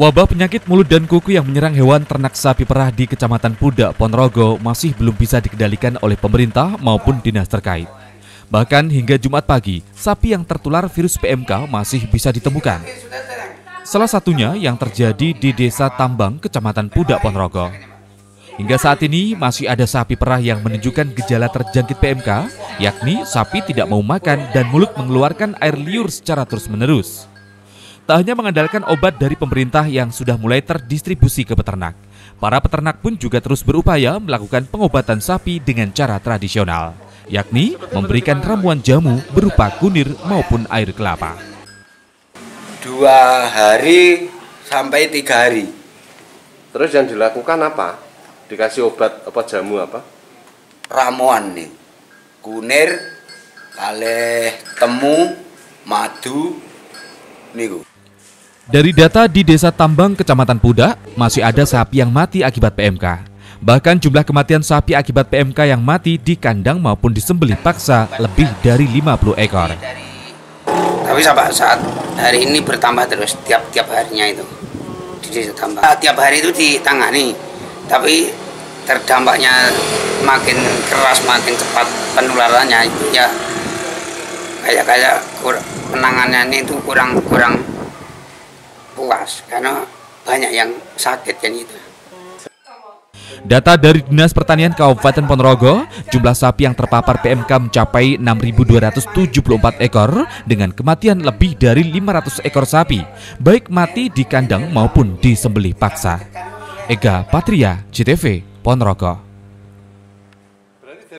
Wabah penyakit mulut dan kuku yang menyerang hewan ternak sapi perah di Kecamatan Pudak, Ponorogo masih belum bisa dikendalikan oleh pemerintah maupun dinas terkait. Bahkan hingga Jumat pagi, sapi yang tertular virus PMK masih bisa ditemukan. Salah satunya yang terjadi di Desa Tambang, Kecamatan Pudak, Ponorogo. Hingga saat ini masih ada sapi perah yang menunjukkan gejala terjangkit PMK, yakni sapi tidak mau makan dan mulut mengeluarkan air liur secara terus-menerus. Tak hanya mengandalkan obat dari pemerintah yang sudah mulai terdistribusi ke peternak, para peternak pun juga terus berupaya melakukan pengobatan sapi dengan cara tradisional, yakni memberikan ramuan jamu berupa kunir maupun air kelapa. Dua hari sampai tiga hari. Terus yang dilakukan apa? Dikasih obat apa jamu apa? Ramuan nih. Kunir, kalih temu, madu, niku. Dari data di Desa Tambang, Kecamatan Pudak, masih ada sapi yang mati akibat PMK. Bahkan jumlah kematian sapi akibat PMK yang mati di kandang maupun disembelih paksa lebih dari 50 ekor. Tapi sampai saat hari ini bertambah terus tiap-tiap harinya itu di Desa Tambang. Tiap hari itu ditangani, tapi terdampaknya makin keras makin cepat penularannya ya kayak kayak penanganannya itu kurang kurang puas karena banyak yang sakit kan itu. Data dari Dinas Pertanian Kabupaten Ponorogo, jumlah sapi yang terpapar PMK mencapai 6.274 ekor dengan kematian lebih dari 500 ekor sapi, baik mati di kandang maupun disembelih paksa. Ega Patria, CTV, Ponorogo.